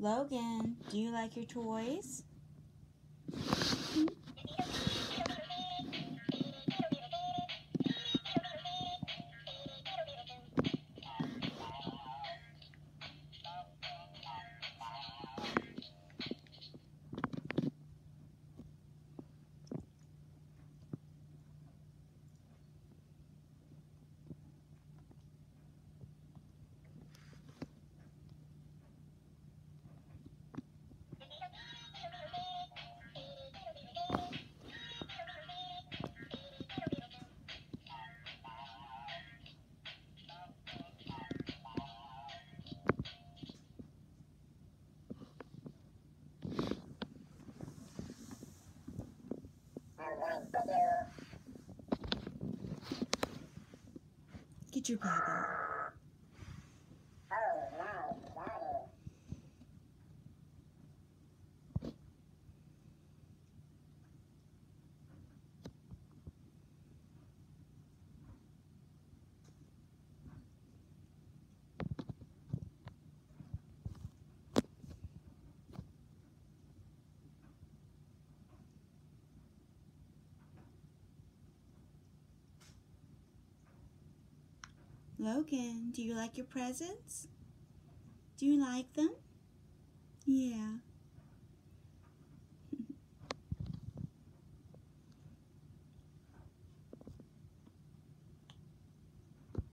Logan, do you like your toys? Get your paddle. Logan, do you like your presents? Do you like them? Yeah.